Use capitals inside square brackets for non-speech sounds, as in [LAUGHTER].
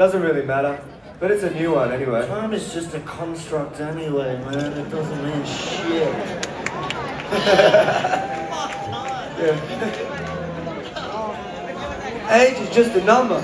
Doesn't really matter. But it's a new one anyway. Time is just a construct anyway, man. It doesn't mean shit. yeah. [LAUGHS] Age is just a number.